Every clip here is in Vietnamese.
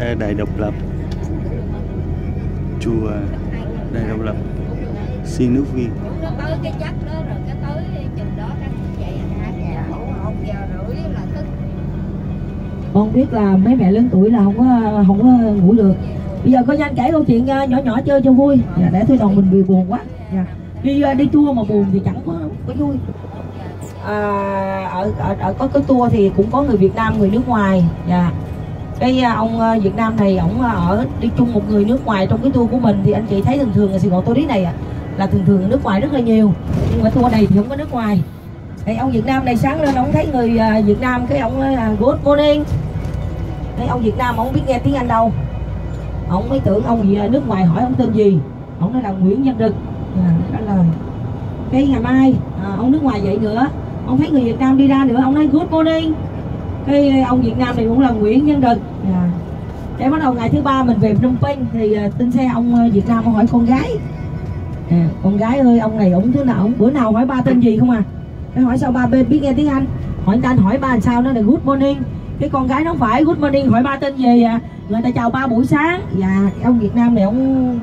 ờ, đài độc lập. Chùa đài độc lập. Xin nước viên cái cái cái con biết là mấy mẹ lớn tuổi là không có không có ngủ được. Bây giờ có anh kể câu chuyện ờ, nhỏ nhỏ chơi cho vui. Dạ, để thôi đồng mình bị buồn quá. Dạ. đi ờ, đi tour mà buồn thì chẳng có có vui. À, ở, ở, ở có cái tour thì cũng có người Việt Nam người nước ngoài. Dạ cái à, ông à, Việt Nam này ổng à, ở đi chung một người nước ngoài trong cái tour của mình thì anh chị thấy thường thường ở Sài Gòn tourist này ạ, là thường thường nước ngoài rất là nhiều. Nhưng mà tour này thì không có nước ngoài. Thì ông Việt Nam này sáng lên ông thấy người Việt Nam cái ông good morning. Đấy, ông Việt Nam ông biết nghe tiếng Anh đâu. Ông mới tưởng ông gì nước ngoài hỏi ông tên gì. Ông nói là Nguyễn Văn Đực à, trả lời. Cái ngày mai à, ông nước ngoài vậy nữa. Ông thấy người Việt Nam đi ra nữa ông nói good morning cái ông Việt Nam này cũng là Nguyễn Văn Đực à. cái bắt đầu ngày thứ ba mình về Phnom Penh thì à, tin xe ông à, Việt Nam ông hỏi con gái. À, con gái ơi ông này ông thứ nào ông bữa nào hỏi ba tên gì không à? Cái hỏi sao ba bên biết nghe tiếng Anh? Hỏi anh hỏi ba làm sao nó là good morning. Cái con gái nó phải good morning hỏi ba tên gì à? Người ta chào ba buổi sáng. Và ông Việt Nam này ông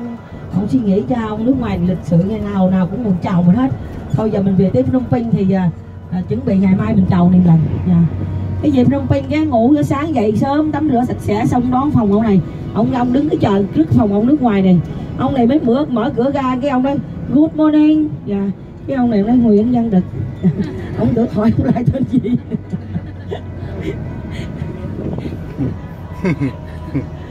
ông suy nghĩ cho ông nước ngoài lịch sự ngày nào nào cũng một chào mình hết. Thôi giờ mình về tới Phnom Penh thì à, chuẩn bị ngày mai mình chào này lần. Dạ. Cái về Phnom Penh cái ngủ cái sáng dậy sớm tắm rửa sạch sẽ xong đón phòng ông này. Ông ông đứng cái chờ trước phòng ông nước ngoài này. Ông này mới mở mở cửa ra cái ông nói good morning. Dạ. Cái ông này nói Nguyễn Văn Đực. Ông tự hỏi ông lại tên gì